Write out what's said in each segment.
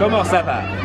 Comment ça va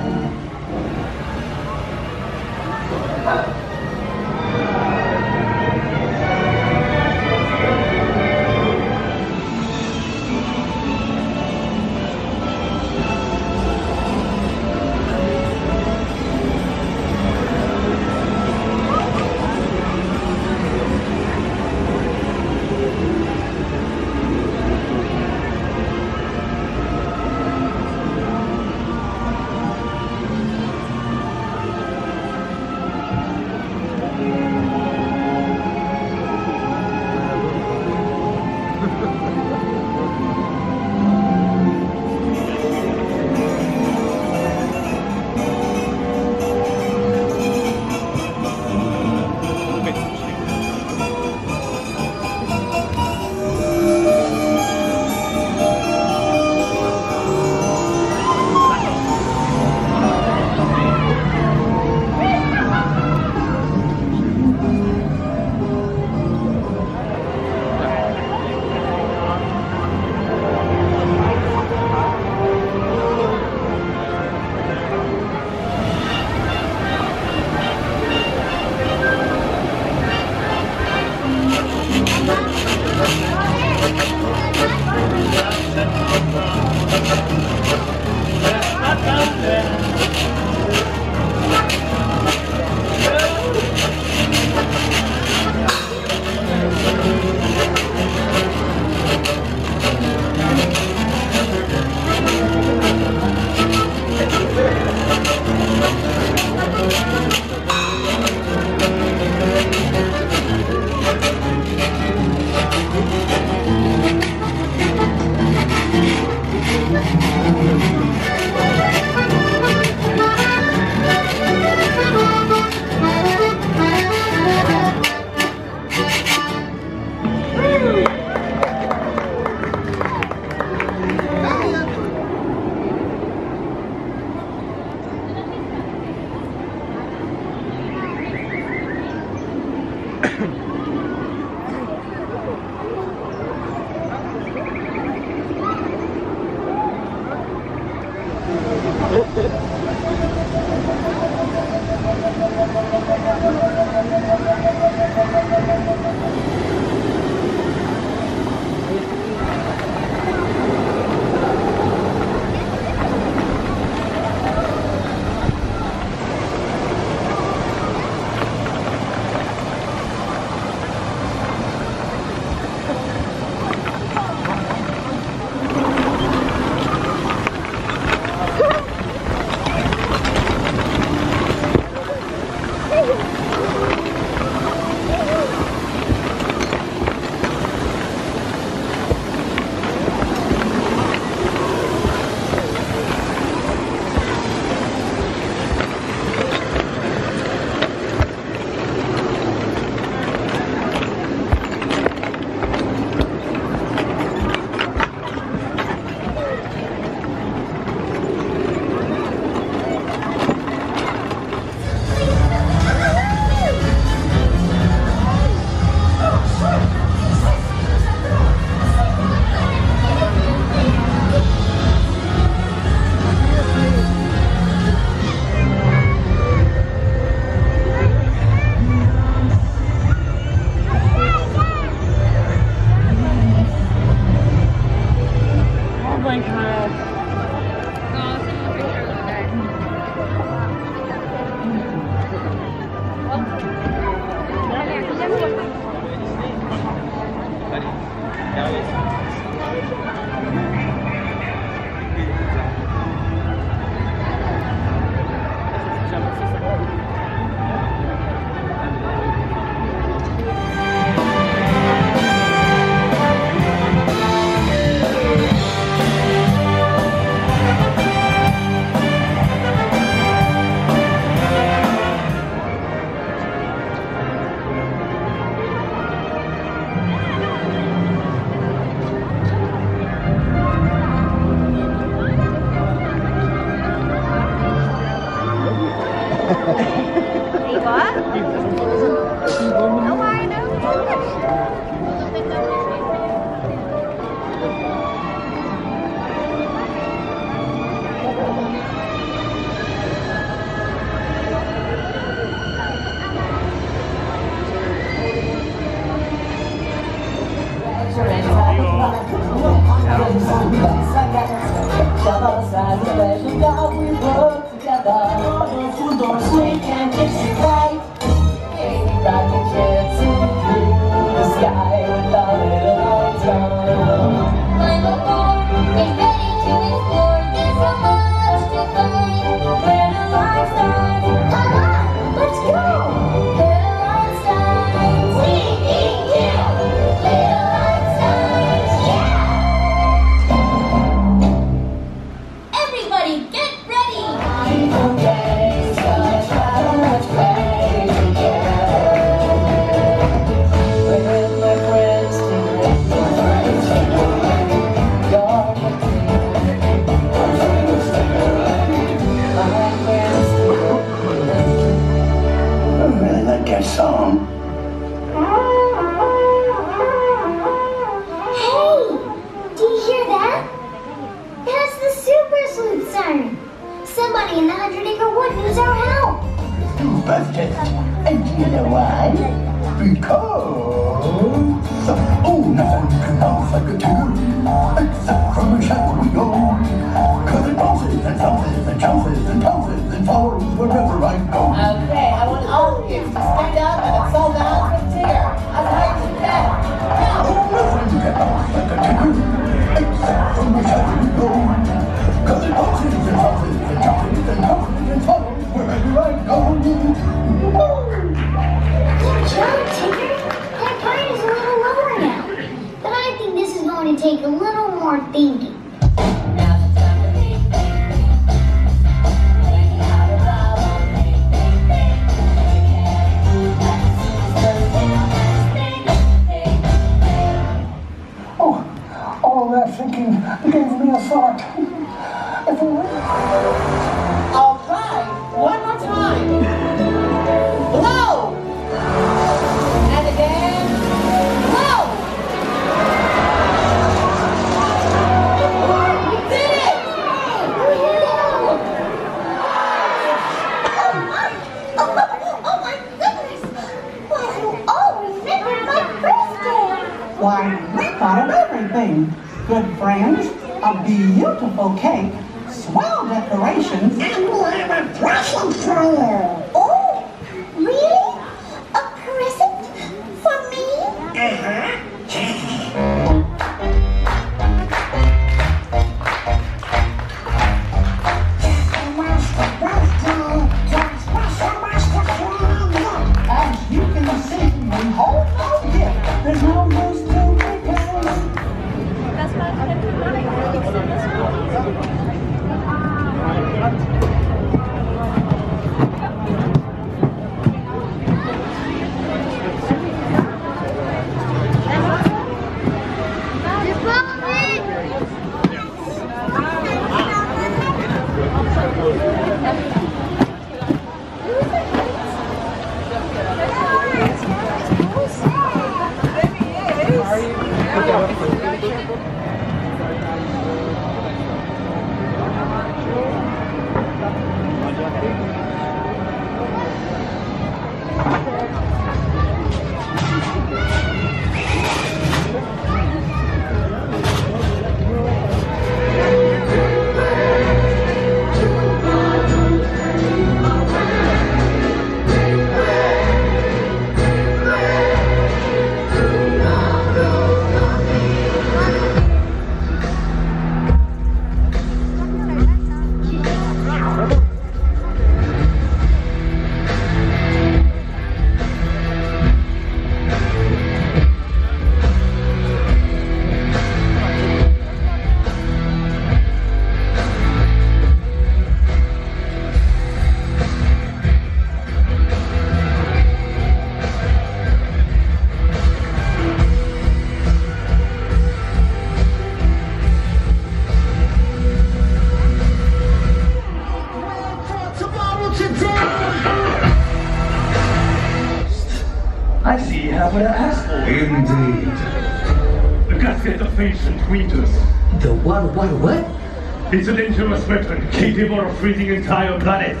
It's a dangerous weapon, capable of freezing entire planets.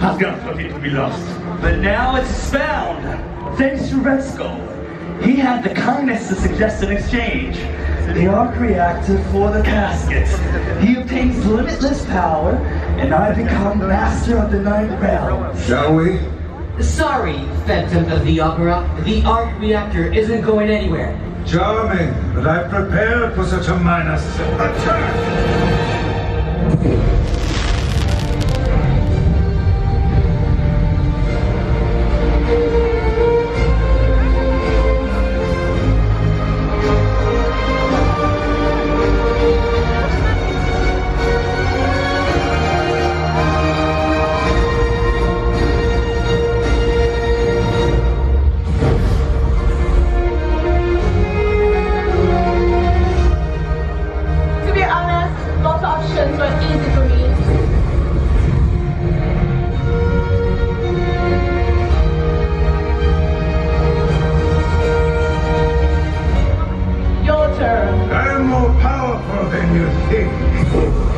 Asgard thought it would be lost. But now it's found, thanks to Red Skull. He had the kindness to suggest an exchange. The arc reactor for the casket. He obtains limitless power, and I become master of the ninth realm. Shall we? Sorry, Phantom of the Opera. The arc reactor isn't going anywhere. Charming, but I prepared for such a minus attack. Turn. I am more powerful than you think.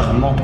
很馋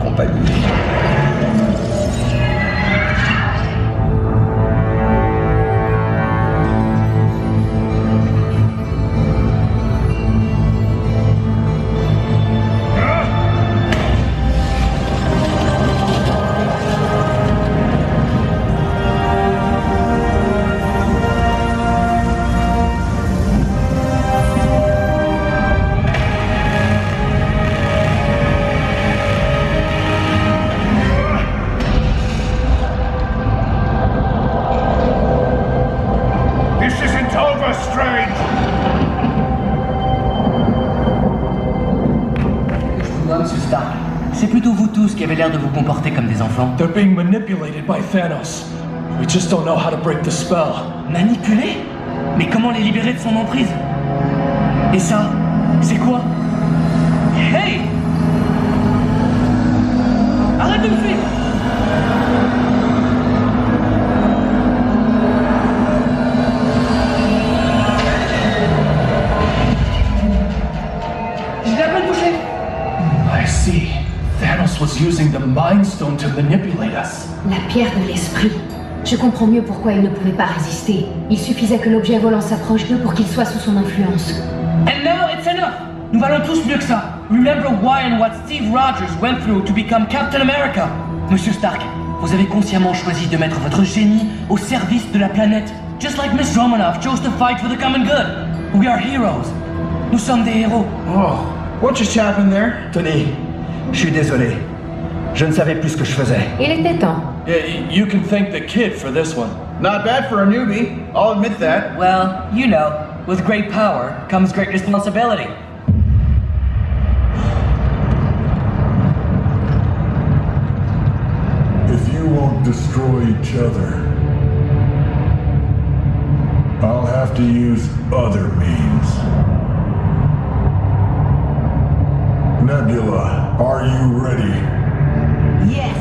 des enfants. They're being manipulated by Thanos. We just don't know how to break the spell. Manipulés Mais comment les libérer de son emprise? Et ça, c'est quoi? Pierre de l'esprit. Je comprends mieux pourquoi il ne pouvait pas résister. Il suffisait que l'objet volant s'approche d'eux pour qu'il soit sous son influence. And now it's enough Nous valons tous mieux que ça Remember why and what Steve Rogers went through to become Captain America Monsieur Stark, vous avez consciemment choisi de mettre votre génie au service de la planète. Just like Miss Romanoff chose to fight for the common good. We are heroes. Nous sommes des héros. Oh, what just happened there? Tony, je suis désolé. Je ne savais plus ce que je faisais. Il était temps. Yeah, you can thank the kid for this one. Not bad for a newbie, I'll admit that. Well, you know, with great power comes great responsibility. If you won't destroy each other, I'll have to use other means. Nebula, are you ready? Yes.